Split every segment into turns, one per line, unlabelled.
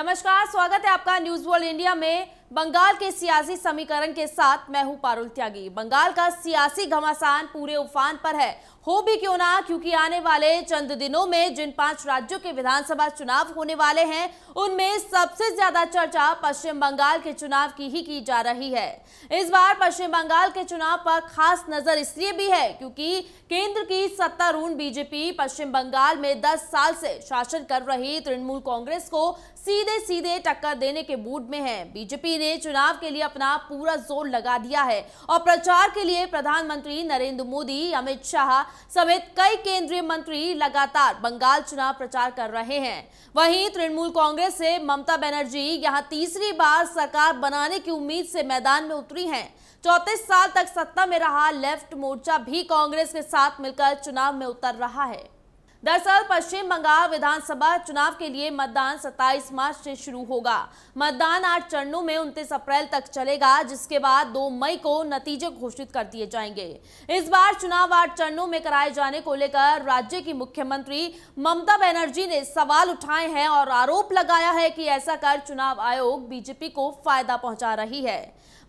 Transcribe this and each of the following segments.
नमस्कार, स्वागत है आपका न्यूज़ वर्ल्ड इंडिया में बंगाल के सियासी समीकरण के साथ मैं हूँ पारुल त्यागी। बंगाल का सियासी घमासान पूरे उफान पर है हो भी क्यों ना, क्योंकि आने वाले चंद दिनों में जिन पाँच राज्यों के विधानसभा चुनाव होने वाले हैं, उनमें सबसे ज़्यादा चर्चा पश्चिम बंगाल के चुनाव की ही की जा रही है। इस बार पश्चिम बंगाल के चुनाव पर खास नज़र इसलिए भी है, क्योंकि केंद्र की सत्तारूढ़ बीजेपी पश्चिम बंगाल में 10 साल से शासन कर रही तृणमूल कांग्रेस को सीधे सीधे टक्कर देने के मूड में है। बीजेपी ने चुनाव के लिए अपना पूरा ज़ोर लगा दिया है और प्रचार के लिए प्रधानमंत्री नरेंद्र मोदी, अमित शाह समेत कई केंद्रीय मंत्री लगातार बंगाल चुनाव प्रचार कर रहे हैं। वहीं तृणमूल कांग्रेस से ममता बनर्जी यहाँ तीसरी बार सरकार बनाने की उम्मीद से मैदान में उतरी हैं। चौतीस साल तक सत्ता में रहा लेफ़्ट मोर्चा भी कांग्रेस के साथ मिलकर चुनाव में उतर रहा है। दरअसल पश्चिम बंगाल विधानसभा चुनाव के लिए मतदान 27 मार्च से शुरू होगा। मतदान आठ चरणों में 29 अप्रैल तक चलेगा, जिसके बाद 2 मई को नतीजे घोषित कर दिए जाएँगे। इस बार चुनाव आठ चरणों में कराए जाने को लेकर राज्य की मुख्यमंत्री ममता बनर्जी ने सवाल उठाए हैं और आरोप लगाया है कि ऐसा कर चुनाव आयोग बीजेपी को फ़ायदा पहुँचा रही है।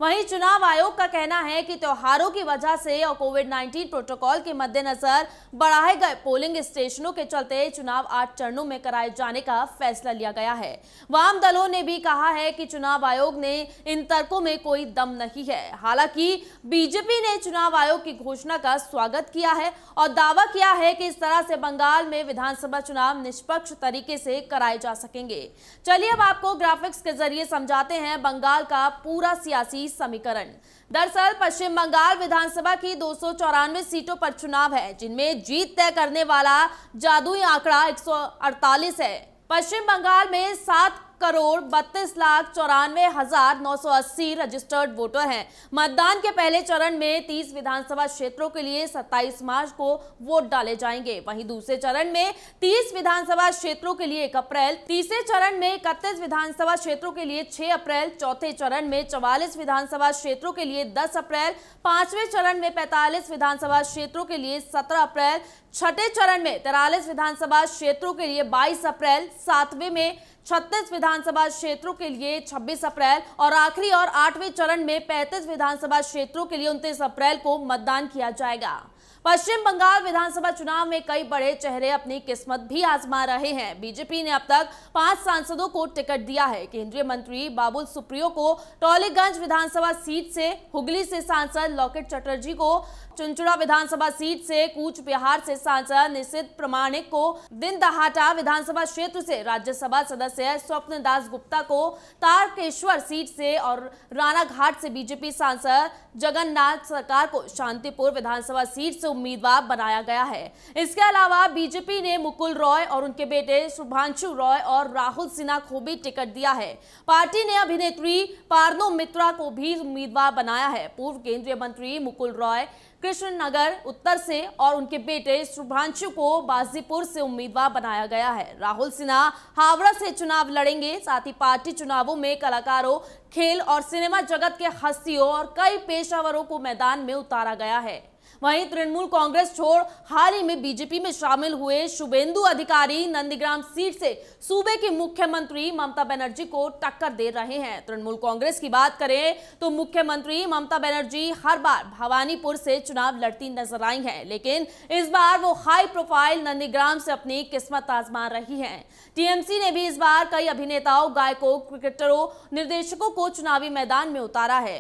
वहीं चुनाव आयोग का कहना है कि त्योहारों की वजह से और कोविड 19 प्रोटोकॉल के मद्देनजर बढ़ाए गए पोलिंग स्टेशनों के चलते चुनाव आठ चरणों में कराए जाने का फैसला लिया गया है। वाम दलों ने भी कहा है कि चुनाव आयोग ने इन तर्कों में कोई दम नहीं है। हालाँकि बीजेपी ने चुनाव आयोग की घोषणा का स्वागत किया है और दावा किया है कि इस तरह से बंगाल में विधानसभा चुनाव निष्पक्ष तरीके से कराए जा सकेंगे। चलिए अब आपको ग्राफिक्स के ज़रिए समझाते हैं बंगाल का पूरा सियासी समीकरण। दरअसल, पश्चिम बंगाल विधानसभा की दो सौ चौरानवे सीटों पर चुनाव है, जिनमें जीत तय करने वाला जादुई आंकड़ा 148 है। पश्चिम बंगाल में सात करोड़ बत्तीस लाख चौरानवे हज़ार नौ सौ अस्सी रजिस्टर्ड वोटर हैं। मतदान के पहले चरण में 30 विधानसभा क्षेत्रों के लिए 27 मार्च को वोट डाले जाएँगे। वहीं दूसरे चरण में 30 विधानसभा क्षेत्रों के लिए 1 अप्रैल, तीसरे चरण में इकतीस विधानसभा क्षेत्रों के लिए 6 अप्रैल, चौथे चरण में चवालीस विधानसभा क्षेत्रों के लिए 10 अप्रैल, पाँचवें चरण में 45 विधानसभा क्षेत्रों के लिए 17 अप्रैल, छठे चरण में तिरालीस विधानसभा क्षेत्रों के लिए 22 अप्रैल, सातवें में छत्तीस विधानसभा क्षेत्रों के लिए 26 अप्रैल और आखिरी और आठवें चरण में 35 विधानसभा क्षेत्रों के लिए 29 अप्रैल को मतदान किया जाएगा। पश्चिम बंगाल विधानसभा चुनाव में कई बड़े चेहरे अपनी किस्मत भी आजमा रहे हैं। बीजेपी ने अब तक पाँच सांसदों को टिकट दिया है। केंद्रीय मंत्री बाबुल सुप्रियो को टोलीगंज विधानसभा सीट से, हुगली से सांसद लॉकेट चटर्जी को चुनचुड़ा विधानसभा सीट से कूच बिहार से सांसद निशित प्रमाणिक को दिन दहाटा विधानसभा क्षेत्र से राज्यसभा सदस्य स्वप्न दास गुप्ता को, तारकेश्वर सीट से और राणा घाट से बीजेपी सांसद जगन्नाथ सरकार को, शांतिपुर विधानसभा सीट से उम्मीदवार बनाया गया है। इसके अलावा बीजेपी ने मुकुल रॉय और उनके बेटे शुभांशु रॉय और राहुल सिन्हा को भी टिकट दिया है। पार्टी ने अभिनेत्री पार्नो मित्रा को भी उम्मीदवार बनाया है। पूर्व केंद्रीय मंत्री मुकुल रॉय, कृष्णनगर, उत्तर से और उनके बेटे शुभांशु को बाजीपुर से उम्मीदवार बनाया गया है। राहुल सिन्हा हावड़ा से चुनाव लड़ेंगे, साथ ही पार्टी चुनावों में कलाकारों, खेल और सिनेमा जगत के हस्तियों और कई पेशावरों को मैदान में उतारा गया है। वहीं तृणमूल कांग्रेस छोड़ हाल ही में बीजेपी में शामिल हुए शुभेंदु अधिकारी नंदीग्राम सीट से सूबे की मुख्यमंत्री ममता बनर्जी को टक्कर दे रहे हैं। तृणमूल कांग्रेस की बात करें तो मुख्यमंत्री ममता बनर्जी हर बार भवानीपुर से चुनाव लड़ती नज़र आई हैं, लेकिन इस बार वो हाई प्रोफ़ाइल नंदीग्राम से अपनी किस्मत आजमा रही हैं। टीएमसी ने भी इस बार कई अभिनेताओं, गायकों क्रिकेटरों निर्देशकों को चुनावी मैदान में उतारा है।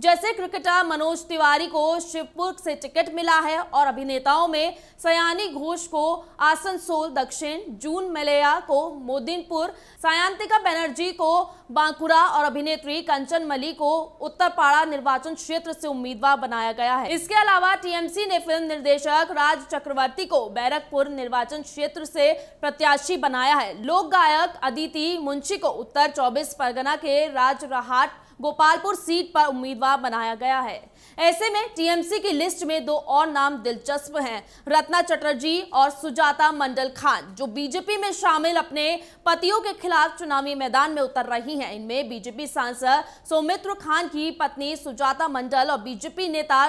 जैसे क्रिकेटर मनोज तिवारी को शिवपुर से टिकट मिला है और अभिनेताओं में सयानी घोष को आसनसोल, दक्षिण, जून मलैया को मोदिनपुर, सायांतिका बनर्जी को बांकुरा और अभिनेत्री कंचन मली को उत्तरपाड़ा निर्वाचन क्षेत्र से उम्मीदवार बनाया गया है। इसके अलावा टीएमसी ने फ़िल्म निर्देशक राज चक्रवर्ती को बैरकपुर निर्वाचन क्षेत्र से प्रत्याशी बनाया है। लोक गायक अदिति मुंशी को उत्तर चौबीस परगना के राजरहाट गोपालपुर सीट पर उम्मीदवार बनाया गया है। ऐसे में टीएमसी की लिस्ट में दो और नाम दिलचस्प हैं, रत्ना चटर्जी और सुजाता मंडल खान, जो बीजेपी में शामिल अपने पतियों के खिलाफ चुनावी मैदान में उतर रही हैं। इनमें बीजेपी सांसद सौमित्र खान की पत्नी सुजाता मंडल और बीजेपी नेता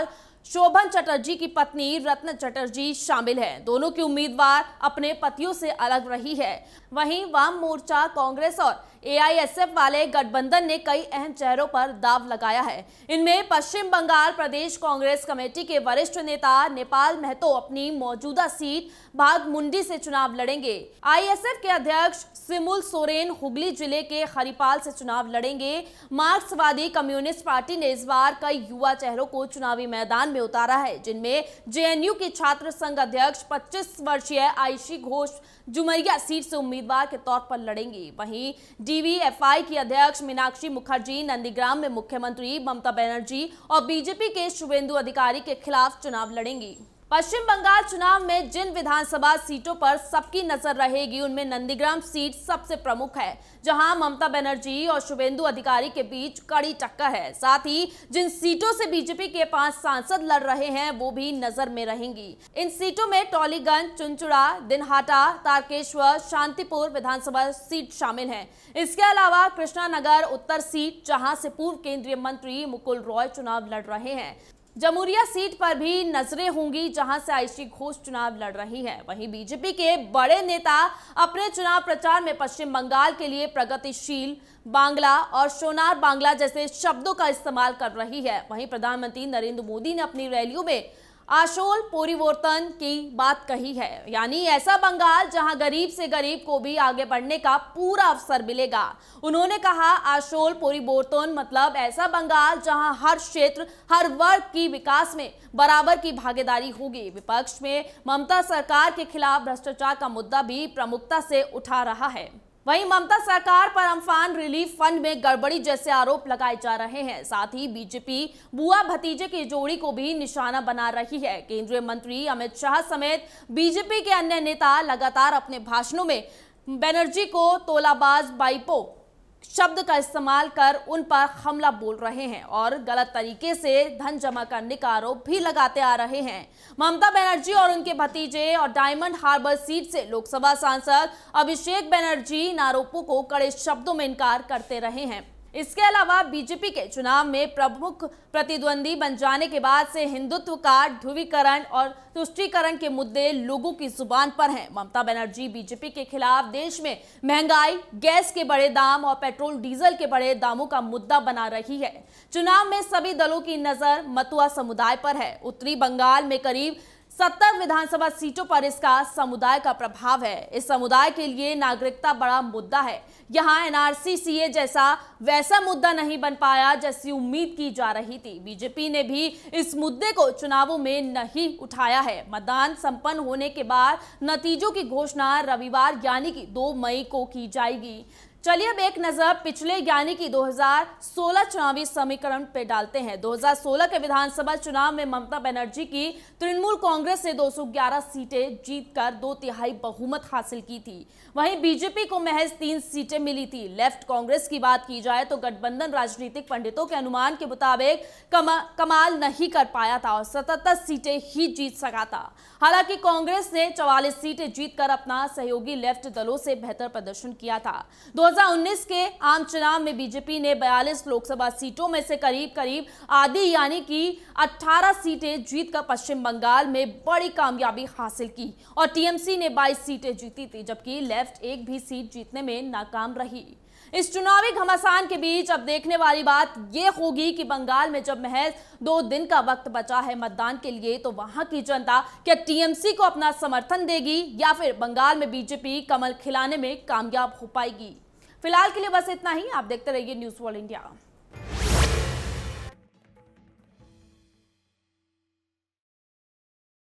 शोभन चटर्जी की पत्नी रत्न चटर्जी शामिल हैं। दोनों की उम्मीदवार अपने पतियों से अलग रही है। वहीं वाम मोर्चा, कांग्रेस और एआईएसएफ वाले गठबंधन ने कई अहम चेहरों पर दाव लगाया है। इनमें पश्चिम बंगाल प्रदेश कांग्रेस कमेटी के वरिष्ठ नेता नेपाल महतो अपनी मौजूदा सीट भागमुंडी से चुनाव लड़ेंगे। आईएसएफ के अध्यक्ष सिमुल सोरेन हुगली ज़िले के हरिपाल से चुनाव लड़ेंगे। मार्क्सवादी कम्युनिस्ट पार्टी ने इस बार कई युवा चेहरों को चुनावी मैदान में उतारा है, जिनमें जेएनयू के छात्र संघ अध्यक्ष 25 वर्षीय आयशी घोष जुमरिया सीट से उम्मीदवार के तौर पर लड़ेंगी। वहीं डीवीएफआई की अध्यक्ष मीनाक्षी मुखर्जी, नंदीग्राम में मुख्यमंत्री ममता बनर्जी और बीजेपी के शुभेंदु अधिकारी के खिलाफ चुनाव लड़ेंगी। पश्चिम बंगाल चुनाव में जिन विधानसभा सीटों पर सबकी नज़र रहेगी, उनमें नंदीग्राम सीट सबसे प्रमुख है, जहाँ ममता बनर्जी और शुभेंदु अधिकारी के बीच कड़ी टक्कर है। साथ ही, जिन सीटों से बीजेपी के पाँच सांसद लड़ रहे हैं, वो भी नज़र में रहेंगी। इन सीटों में टॉलीगंज, चुनचुड़ा, दिनहाटा, तारकेश्वर, शांतिपुर विधानसभा सीट शामिल है। इसके अलावा कृष्णानगर उत्तर सीट, जहाँ से पूर्व केंद्रीय मंत्री मुकुल रॉय चुनाव लड़ रहे हैं। जमुरिया सीट पर भी नज़रें होंगी जहाँ से आयशी घोष चुनाव लड़ रही है। वहीं बीजेपी के बड़े नेता अपने चुनाव प्रचार में पश्चिम बंगाल के लिए प्रगतिशील बांग्ला और सोनार बांग्ला जैसे शब्दों का इस्तेमाल कर रही है। वहीं प्रधानमंत्री नरेंद्र मोदी ने अपनी रैलियों में आशोल परिवर्तन की बात कही है। यानी ऐसा बंगाल जहाँ गरीब से गरीब को भी आगे बढ़ने का पूरा अवसर मिलेगा। उन्होंने कहा, आशोल परिवर्तन मतलब ऐसा बंगाल जहाँ हर क्षेत्र, हर वर्ग की विकास में बराबर की भागीदारी होगी। विपक्ष में ममता सरकार के खिलाफ भ्रष्टाचार का मुद्दा भी प्रमुखता से उठा रहा है। वहीं ममता सरकार पर अम्फान रिलीफ फंड में गड़बड़ी जैसे आरोप लगाए जा रहे हैं। साथ ही बीजेपी बुआ भतीजे की जोड़ी को भी निशाना बना रही है। केंद्रीय मंत्री अमित शाह समेत बीजेपी के अन्य नेता लगातार अपने भाषणों में बनर्जी को तोलाबाज बाइपो शब्द का इस्तेमाल कर उन पर हमला बोल रहे हैं और गलत तरीके से धन जमा करने का आरोप भी लगाते आ रहे हैं। ममता बनर्जी और उनके भतीजे और डायमंड हार्बर सीट से लोकसभा सांसद अभिषेक बनर्जी इन आरोपों को कड़े शब्दों में इनकार करते रहे हैं। इसके अलावा बीजेपी के चुनाव में प्रमुख प्रतिद्वंदी बन जाने के बाद से हिंदुत्व का ध्रुवीकरण और तुष्टीकरण के मुद्दे लोगों की ज़ुबान पर हैं। ममता बनर्जी बीजेपी के खिलाफ देश में महँगाई, गैस के बड़े दाम और पेट्रोल, डीजल के बड़े दामों का मुद्दा बना रही है। चुनाव में सभी दलों की नज़र मतुआ समुदाय पर है। उत्तरी बंगाल में करीब सत्तर विधानसभा सीटों पर इसका समुदाय का प्रभाव है। इस समुदाय के लिए नागरिकता बड़ा मुद्दा है। यहाँ एनआरसी, सीए जैसा वैसा मुद्दा नहीं बन पाया जैसी उम्मीद की जा रही थी। बीजेपी ने भी इस मुद्दे को चुनावों में नहीं उठाया है। मतदान संपन्न होने के बाद नतीजों की घोषणा रविवार, यानी कि दो मई को की जाएगी। चलिए अब एक नज़र पिछले यानी कि 2016 चुनावी समीकरण पे डालते हैं। 2016 के विधानसभा चुनाव में ममता बनर्जी की तृणमूल कांग्रेस से 211 सीटें जीतकर दो तिहाई बहुमत हासिल की थी। वहीं बीजेपी को महज तीन सीटें मिली थी। लेफ़्ट कांग्रेस की बात की जाए तो गठबंधन राजनीतिक पंडितों के अनुमान के मुताबिक कमा, कमाल नहीं कर पाया था और सतहत्तर सीटें ही जीत सका था। हालाँकि कांग्रेस ने चवालीस सीटें जीतकर अपना सहयोगी लेफ़्ट दलों से बेहतर प्रदर्शन किया था। 2019 के आम चुनाव में बीजेपी ने 42 लोकसभा सीटों में से करीब करीब आधी, यानी कि 18 सीटें जीतकर पश्चिम बंगाल में बड़ी कामयाबी हासिल की। और टीएमसी ने 22 सीटें जीती थी, जबकि लेफ़्ट एक भी सीट जीतने में नाकाम रही। इस चुनावी घमासान के बीच अब देखने वाली बात यह होगी कि बंगाल में जब महज दो दिन का वक्त बचा है मतदान के लिए तो वहाँ की जनता क्या टीएमसी को अपना समर्थन देगी या फिर बंगाल में बीजेपी कमल खिलाने में कामयाब हो पाएगी? फ़िलहाल के लिए बस इतना ही। आप देखते रहिए न्यूज़ वर्ल्ड इंडिया